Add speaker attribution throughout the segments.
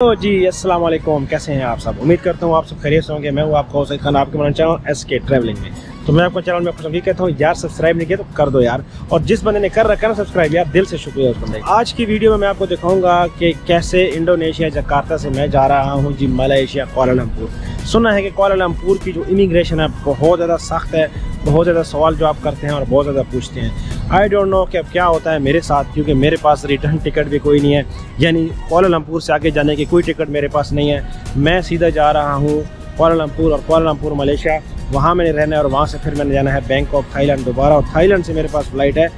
Speaker 1: तो जी अस्सलाम वालेकुम कैसे हैं आप सब? उम्मीद करता हूँ आप सब खैरियत होंगे। मैं हूँ आपका हुसैन खान, आपके बनाना चाहूँ एस के ट्रैवलिंग में। तो मैं आपको चैनल में खुश भी कहता हूँ, यार सब्सक्राइब नहीं किया तो कर दो यार। और जिस बंदे ने कर रखा ना सब्सक्राइब यार, दिल से शुक्रिया उस बंदे आज की वीडियो में मैं आपको दिखाऊँगा कि कैसे इंडोनेशिया जकार्ता से मैं जा रहा हूँ जी मलेशिया कोलालमपुर सुना है कि कोलालमपुर की जो इमिग्रेशन है बहुत ज़्यादा सख्त है, बहुत ज़्यादा सवाल जो आप करते हैं और बहुत ज़्यादा पूछते हैं। आई डोंट नो कि अब क्या होता है मेरे साथ, क्योंकि मेरे पास रिटर्न टिकट भी कोई नहीं है। यानी कोलालमपुर से आगे जाने की कोई टिकट मेरे पास नहीं है। मैं सीधा जा रहा हूँ कोलालमपुर और कोलालमपुर मलेशिया वहाँ मैंने रहना है और वहाँ से फिर मैंने जाना है बैंकॉक थाईलैंड दोबारा। और थाईलैंड से मेरे पास फ़्लाइट है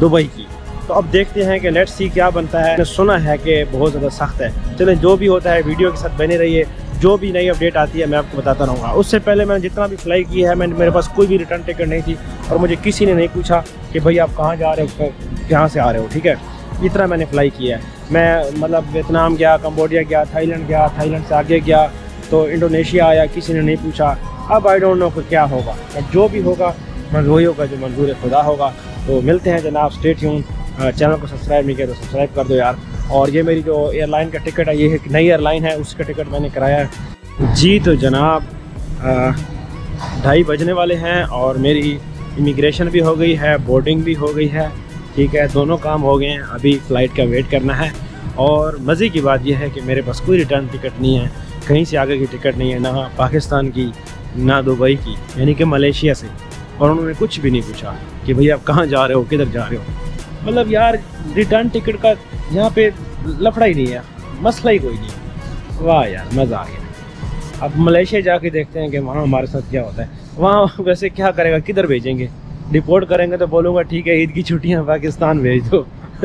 Speaker 1: दुबई की। तो अब देखते हैं कि लेट्स सी क्या बनता है। मैंने सुना है कि बहुत ज़्यादा सख्त है। चलें, जो भी होता है, वीडियो के साथ बने रहिए। जो भी नई अपडेट आती है, मैं आपको बताता रहूँगा। उससे पहले मैंने जितना भी फ्लाई किया है, मैंने, मेरे पास कोई भी रिटर्न टिकट नहीं थी और मुझे किसी ने नहीं पूछा कि भाई आप कहाँ जा रहे हो कहाँ से आ रहे हो, ठीक है? इतना मैंने फ्लाई किया है। मैं मतलब वियतनाम गया कम्बोडिया गया थाईलैंड गया थाईलैंड से आगे गया तो इंडोनेशिया आया, किसी ने नहीं पूछा। अब आई डोंट नो कि क्या होगा। जो भी होगा वही होगा, जो मंजूर खुदा होगा। तो मिलते हैं जनाब स्टेट यून चैनल को सब्सक्राइब नहीं किया तो सब्सक्राइब कर दो यार। और ये मेरी जो एयरलाइन का टिकट है, ये एक नई एयरलाइन है उसका टिकट मैंने कराया है। जी तो जनाब ढाई बजने वाले हैं और मेरी इमिग्रेशन भी हो गई है बोर्डिंग भी हो गई है। ठीक है, दोनों काम हो गए हैं। अभी फ़्लाइट का वेट करना है। और मज़े की बात यह है कि मेरे पास कोई रिटर्न टिकट नहीं है। कहीं से आगे की टिकट नहीं है, ना पाकिस्तान की। ना दुबई की, यानी कि मलेशिया से। और उन्होंने कुछ भी नहीं पूछा कि भैया आप कहाँ जा रहे हो, किधर जा रहे हो। मतलब यार रिटर्न टिकट का यहाँ पे लफड़ा ही नहीं है, मसला ही कोई नहीं है। वाह यार, मज़ा आ गया। अब मलेशिया जाके देखते हैं कि वहाँ हमारे साथ क्या होता है। वहाँ वैसे क्या करेगा, किधर भेजेंगे? रिपोर्ट करेंगे तो बोलूँगा, ठीक है, ईद की छुट्टियाँ पाकिस्तान भेज दो।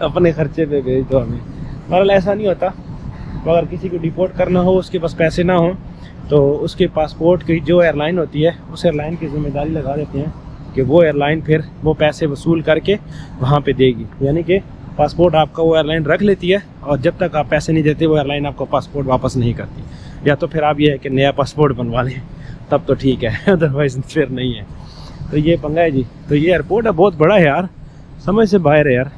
Speaker 1: अपने खर्चे पे भेज दो हमें। मगर ऐसा नहीं होता। अगर किसी को डिपोर्ट करना हो, उसके पास पैसे ना हो तो उसके पासपोर्ट की जो एयरलाइन होती है, उस एयरलाइन की ज़िम्मेदारी लगा देते हैं कि वो एयरलाइन फिर वो पैसे वसूल करके वहाँ पे देगी। यानी कि पासपोर्ट आपका वो एयरलाइन रख लेती है और जब तक आप पैसे नहीं देते, वो एयरलाइन आपको पासपोर्ट वापस नहीं करती। या तो फिर आप ये है कि नया पासपोर्ट बनवा लें, तब तो ठीक है अदरवाइज़ फिर नहीं है। तो ये पंगा है जी। तो ये एयरपोर्ट है, बहुत बड़ा है यार। समझ से बाहर है यार।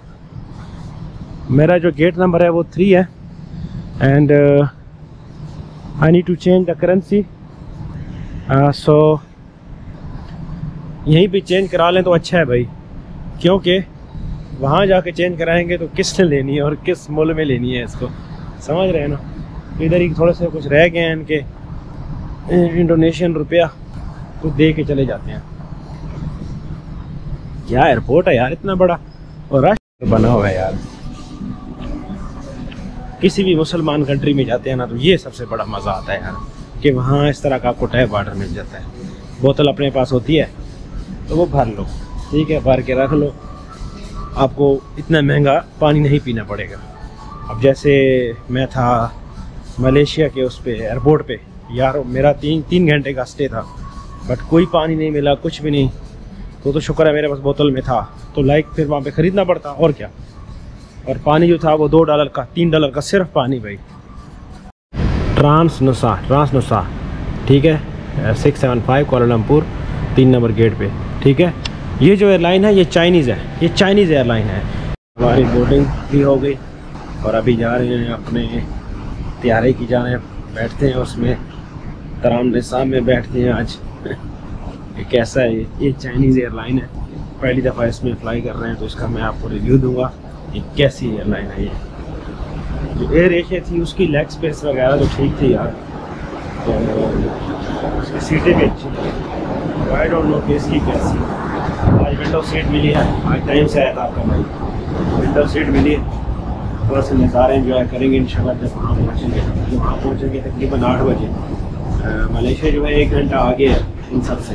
Speaker 1: मेरा जो गेट नंबर है वो थ्री है। And I need to change the currency so यहीं पे चेंज करा लें तो अच्छा है भाई। क्योंकि वहाँ जाके चेंज कराएँगे तो किसने लेनी है और किस मुल्क में लेनी है इसको। समझ रहे हैं ना? तो इधर ही थोड़े से कुछ रह गए हैं इनके। इंडोनेशियन रुपया कुछ दे के चले जाते हैं। क्या एयरपोर्ट है यार, इतना बड़ा? और राष्ट्र बना हुआ है यार। किसी भी मुसलमान कंट्री में जाते हैं ना तो ये सबसे बड़ा मज़ा आता है यार, कि वहाँ इस तरह का आपको टैप वाटर मिल जाता है। बोतल अपने पास होती है तो वो भर लो, ठीक है, भर के रख लो। आपको इतना महँगा पानी नहीं पीना पड़ेगा। अब जैसे मैं था मलेशिया के उस पर एयरपोर्ट पे, यार, मेरा तीन तीन घंटे का स्टे था बट कोई पानी नहीं मिला, कुछ भी नहीं। तो तो शुक्र है मेरे पास बोतल में था तो लाइक फिर वहाँ पे ख़रीदना पड़ता, और क्या? और पानी जो था वो दो डॉलर का, तीन डॉलर का सिर्फ़ पानी भाई। ट्रांस नुसा ट्रांसनुसा ट्रांसनुसा, ठीक है? Six seven five Kuala Lumpur तीन नंबर गेट पे, ठीक है? ये जो एयरलाइन है, ये चाइनीज़ है, ये चाइनीज़ एयरलाइन है। हमारी बोर्डिंग भी हो गई और अभी जा रहे हैं अपने तैयारी की जा रहे हैं, बैठते हैं उसमें। तराम निसाब में बैठते हैं आज। ये कैसा है, ये चाइनीज़ एयरलाइन है। पहली दफ़ा इसमें फ्लाई कर रहे हैं तो इसका मैं आपको रिव्यू दूँगा। ये कैसी एयरलाइन है ये? जो एयर एशिया थी, उसकी लेग स्पेस वगैरह तो ठीक थी यार। तो उसकी सीटें भी अच्छी थी। आई डोंट नो कि इसकी कैसी आज विंडो सीट मिली है। आज टाइम से आया था आपका भाई। विंडो सीट मिली है। थोड़ा सा नज़ारे इंजॉय करेंगे इन जब वहाँ पहुँचेंगे। वहाँ पहुँचेंगे, तकरीबन आठ बजे। मलेशिया जो है, एक घंटा आगे है इन सबसे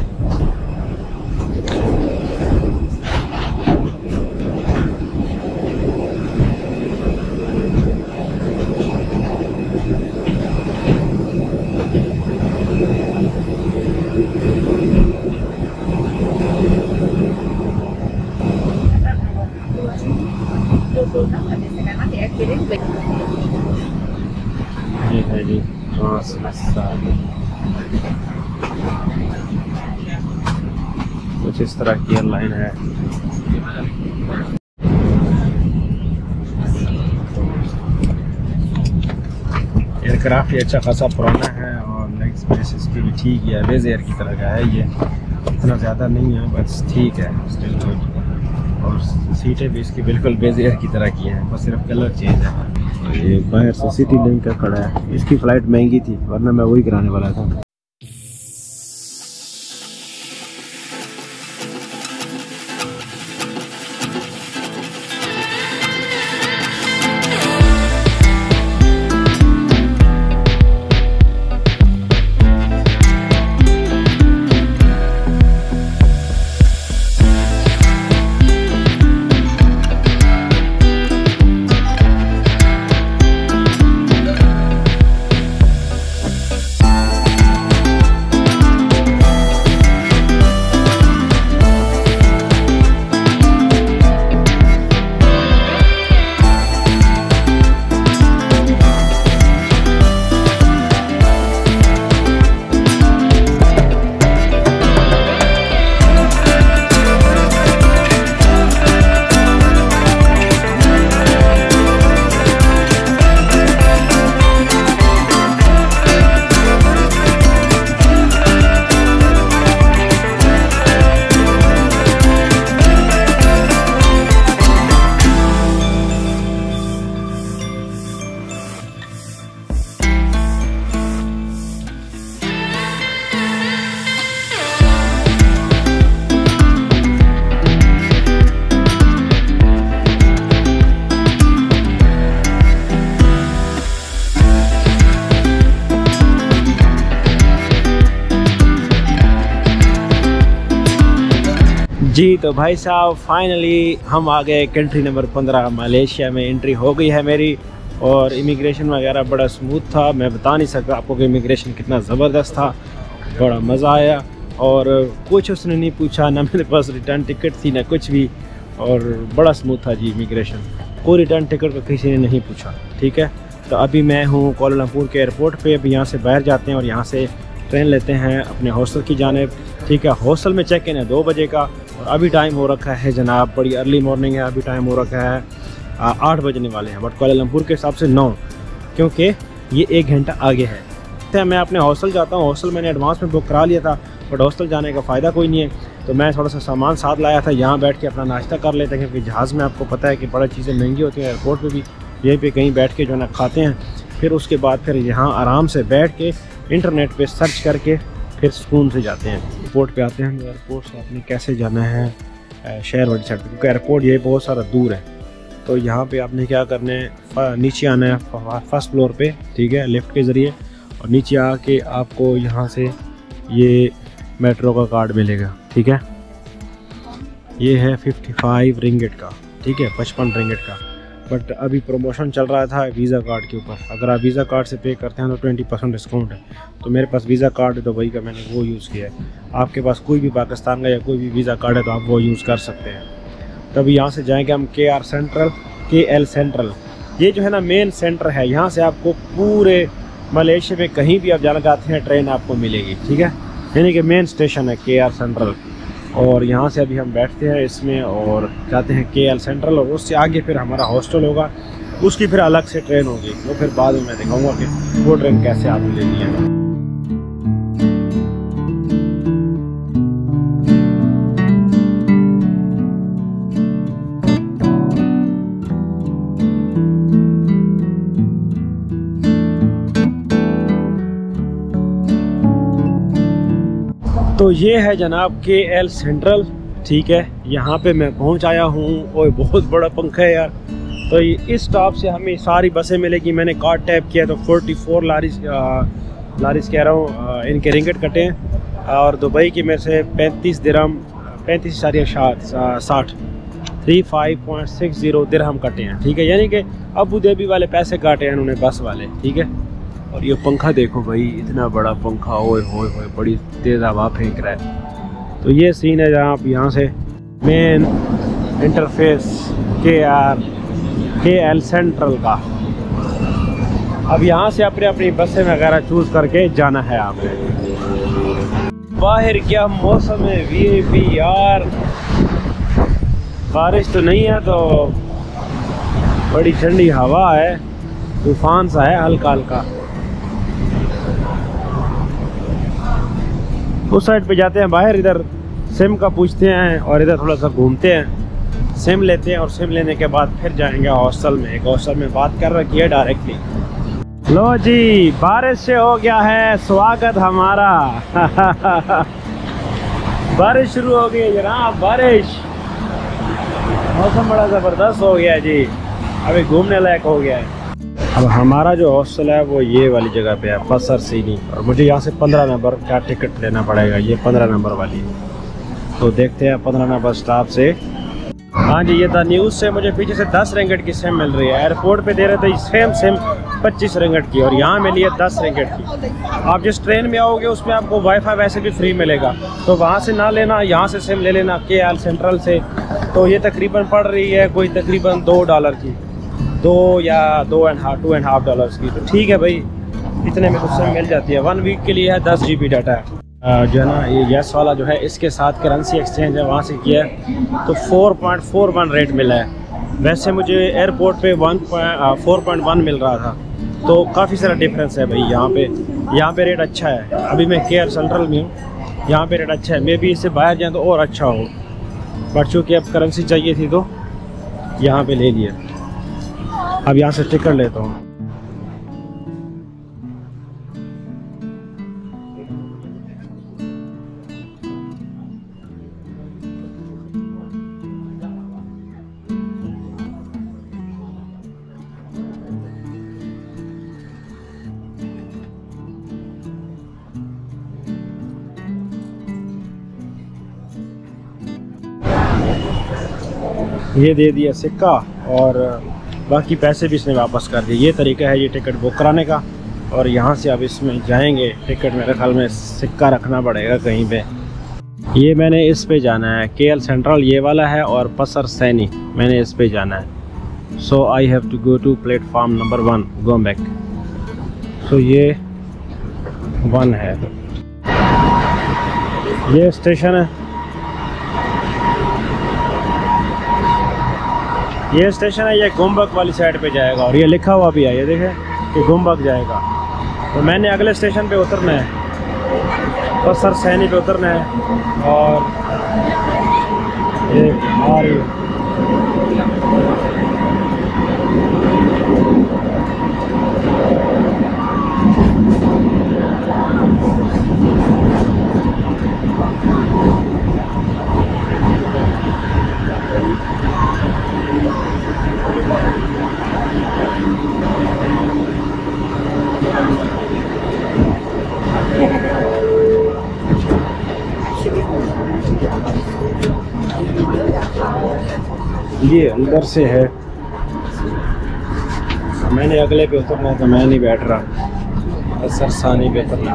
Speaker 1: ये है जी तरह की एयरलाइन है। एयरक्राफ्ट ये अच्छा खासा पुराना है और लेग स्पेस इसकी भी ठीक है वेज एयर की तरह का है ये। इतना ज़्यादा नहीं है बस ठीक है स्टिल गुड और सीटें भी इसकी बिल्कुल बेज एयर की तरह की हैं, बस सिर्फ़ कलर चेंज है। ये बाहर से सिटी लिंक का खड़ा है। इसकी फ़्लाइट महँगी थी, वरना मैं वही कराने वाला था। जी तो भाई साहब फाइनली हम आ गए कंट्री नंबर पंद्रह मलेशिया में एंट्री हो गई है मेरी और इमिग्रेशन वगैरह बड़ा स्मूथ था। मैं बता नहीं सकता आपको कि इमिग्रेशन कितना ज़बरदस्त था, बड़ा मज़ा आया और कुछ उसने नहीं पूछा, ना मेरे पास रिटर्न टिकट थी, ना कुछ भी और बड़ा स्मूथ था जी इमिग्रेशन कोई रिटर्न टिकट का किसी ने नहीं पूछा, ठीक है? तो अभी मैं हूँ कोलालमपुर के एयरपोर्ट पे, अभी यहाँ से बाहर जाते हैं और यहाँ से ट्रेन लेते हैं अपने हॉस्टल की जानब, ठीक है? हॉस्टल में चेक इन है दो बजे का अभी टाइम हो रखा है जनाब, बड़ी अर्ली मॉर्निंग है, अभी टाइम हो रखा है आठ बजने वाले हैं, बट कोलालमपुर के हिसाब से नौ, क्योंकि ये एक घंटा आगे है। तो मैं अपने हॉस्टल जाता हूँ हॉस्टल मैंने एडवांस में बुक करा लिया था, बट हॉस्टल जाने का फ़ायदा कोई नहीं है। तो मैं थोड़ा सा सामान साथ लाया था, यहाँ बैठ के अपना नाश्ता कर लेते हैं, क्योंकि जहाज़ में आपको पता है कि बड़ा चीज़ें महँगी होती हैं एयरपोर्ट पर भी, यहीं पर कहीं बैठ के जो है ना खाते हैं। फिर उसके बाद फिर यहाँ आराम से बैठ के इंटरनेट पर सर्च करके फिर सुकून से जाते हैं। एयरपोर्ट पे आते हैं एयरपोर्ट से आपने कैसे जाना है शहर वाली साइड पर क्योंकि एयरपोर्ट ये बहुत सारा दूर है। तो यहाँ पे आपने क्या करना है नीचे आना है फ़र्स्ट फ्लोर पे, ठीक है लिफ्ट के ज़रिए, और नीचे आके आपको यहाँ से ये मेट्रो का कार्ड मिलेगा, ठीक है? ये है 55 रिंगेट का, ठीक है, पचपन रिंगेट का। बट अभी प्रमोशन चल रहा था वीज़ा कार्ड के ऊपर। अगर आप वीज़ा कार्ड से पे करते हैं तो ट्वेंटी परसेंट डिस्काउंट है। तो मेरे पास वीज़ा कार्ड है तो वही का मैंने वो यूज़ किया है। आपके पास कोई भी पाकिस्तान का या कोई भी वीज़ा कार्ड है तो आप वो यूज़ कर सकते हैं। तो अभी यहाँ से जाएँगे हम K R central K L central ये जो है ना मेन सेंटर है, यहाँ से आपको पूरे मलेशिया में कहीं भी आप जाना चाहते हैं ट्रेन आपको मिलेगी, ठीक है? यानी कि मेन स्टेशन है के आर सेंट्रल और यहाँ से अभी हम बैठते हैं इसमें और जाते हैं के एल सेंट्रल और उससे आगे फिर हमारा हॉस्टल होगा। उसकी फिर अलग से ट्रेन होगी। वो फिर बाद में मैं दिखाऊँगा कि वो ट्रेन कैसे आप लेनी है। तो ये है जनाब के एल सेंट्रल, ठीक है? यहाँ पे मैं पहुँच आया हूँ और बहुत बड़ा पंखा है यार। तो इस स्टॉप से हमें सारी बसें मिलेगी। मैंने कार्ड टैप किया तो 44 लारिस लारिस कह रहा हूँ इनके रिंगट कटे हैं। और दुबई की में से पैंतीस दिरम पैंतीस सारी साठ three five point six zero दिरहम कटे हैं, ठीक है? यानी कि अबू धाबी वाले पैसे काटे हैं उन्होंने बस वाले, ठीक है? और ये पंखा देखो भाई, इतना बड़ा पंखा, ओए होए होए, बड़ी तेज़ हवा फेंक रहा है। तो ये सीन है जहाँ आप यहाँ से मेन इंटरफेस के आर के एल सेंट्रल का। अब यहाँ से अपने अपनी बसें वगैरह चूज़ करके जाना है आपने। बाहर क्या मौसम है? वी यार बारिश तो नहीं है तो बड़ी ठंडी हवा है, तूफ़ान सा है हल्का हल्का। उस साइड पे जाते हैं, बाहर इधर सिम का पूछते हैं और इधर थोड़ा सा घूमते हैं। सिम लेते हैं और सिम लेने के बाद फिर जाएँगे हॉस्टल में। एक हॉस्टल में बात कर रखी है डायरेक्टली लो जी, बारिश से हो गया है, स्वागत हमारा। बारिश शुरू हो गई है, जनाब, बारिश। मौसम बड़ा ज़बरदस्त हो गया जी। अभी घूमने लायक हो गया है। अब हमारा जो हॉस्टल है, वो ये वाली जगह पे है पसर सीनी। और मुझे यहाँ से पंद्रह नंबर का टिकट लेना पड़ेगा, ये पंद्रह नंबर वाली। है तो देखते हैं पंद्रह नंबर स्टाफ से। हाँ जी, ये था न्यूज़ से। मुझे पीछे से दस रिंगट की सिम मिल रही है। एयरपोर्ट पे दे रहे थे सेम सिम पच्चीस रिंगट की, और यहाँ मिली है दस रिंगट की। आप जिस ट्रेन में आओगे, उसमें आपको वाईफाई वैसे भी फ्री मिलेगा। तो वहाँ से ना लेना, यहाँ से सिम ले लेना के सेंट्रल से। तो ये तकरीबन पड़ रही है कोई तकरीबन दो डॉलर की। दो या दो and half two and half dollars की। तो ठीक है भाई, इतने में सिम मिल जाती है। वन वीक के लिए है, दस जी डाटा जो है ना, ये यस वाला जो है, इसके साथ करेंसी एक्सचेंज है, वहाँ से किया है। तो 4.41 रेट मिला है। वैसे मुझे एयरपोर्ट पे वन फोर पॉइंट वन मिल रहा था। तो काफ़ी सारा डिफरेंस है भाई, यहाँ पे। यहाँ पे रेट अच्छा है। अभी मैं के सेंट्रल में हूँ। यहाँ पे रेट अच्छा है। मे भी इससे बाहर जाए तो और अच्छा हो। बट चूँकि अब करेंसी चाहिए थी तो यहाँ पे ले लिया। अब यहाँ से टिकट लेता हूँ। ये दे दिया सिक्का और बाकी पैसे भी इसने वापस कर दिए। ये तरीका है ये टिकट बुक कराने का। और यहाँ से अब इसमें जाएँगे। टिकट मेरे ख्याल में सिक्का रखना पड़ेगा कहीं पे। ये मैंने इस पे जाना है। के सेंट्रल ये वाला है और पसर सैनी मैंने इस पे जाना है। So I have to go to platform number one go back so ये वन है। ये स्टेशन है। ये स्टेशन है, ये गुम्बक वाली साइड पे जाएगा और ये लिखा हुआ भी है, ये देखें कि गुम्बक जाएगा। तो मैंने अगले स्टेशन पे उतरना है। बस सर सैनी पे उतरना है और ये आ रही ये अंदर से है। मैंने अगले पे उतरना है तो मैं नहीं बैठ रहा। सरसानी पे उतरना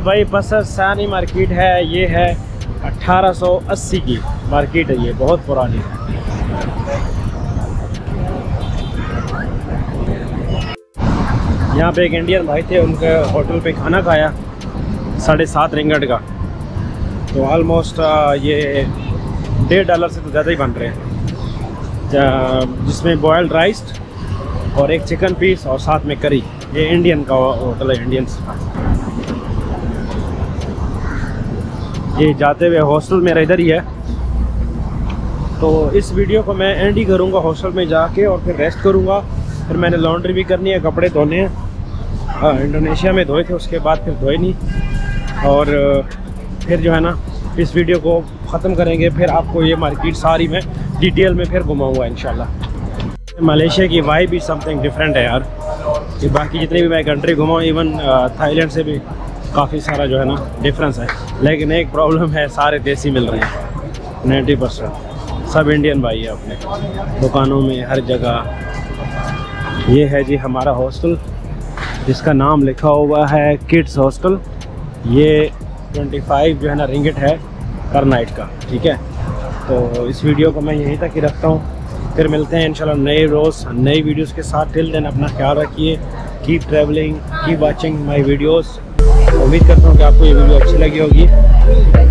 Speaker 1: भाई, बसर सानी मार्केट है, ये है 1880 की मार्केट है ये, बहुत पुरानी। है यहाँ पे एक इंडियन भाई थे, उनके होटल पे खाना खाया, साढ़े सात रिंगट का। तो ऑलमोस्ट ये डेढ़ डॉलर से तो ज़्यादा ही बन रहे हैं। जिसमें बॉयल्ड राइस और एक चिकन पीस और साथ में करी ये इंडियन का होटल है इंडियंस ये जाते हुए हॉस्टल मेरा इधर ही है। तो इस वीडियो को मैं एंड ही करूँगा हॉस्टल में जाके और फिर रेस्ट करूँगा। फिर मैंने लॉन्ड्री भी करनी है, कपड़े धोने हैं। इंडोनेशिया में धोए थे, उसके बाद फिर धोए नहीं। और फिर जो है ना, इस वीडियो को ख़त्म करेंगे। फिर आपको ये मार्केट सारी मैं डिटेल में फिर घुमाऊँगा इन मलेशिया की वाई भी समथिंग डिफरेंट है यार। कि बाकी जितनी भी मैं कंट्री घुमाऊँ इवन थाईलैंड से भी। काफ़ी सारा जो है ना डिफरेंस है। लेकिन एक प्रॉब्लम है, सारे देसी मिल रहे हैं। नाइन्टी परसेंट सब इंडियन भाई है अपने। दुकानों में, हर जगह। ये है जी हमारा हॉस्टल जिसका नाम लिखा हुआ है किड्स हॉस्टल ये 25 जो है ना रिंगट है पर नाइट का, ठीक है? तो इस वीडियो को मैं यहीं तक ही रखता हूँ। फिर मिलते हैं इंशाल्लाह नए रोज़, नई वीडियोस के साथ। टिल दिन अपना ख्याल रखिए। Keep travelling keep watching my videos उम्मीद करता हूँ कि आपको ये वीडियो अच्छी लगी होगी।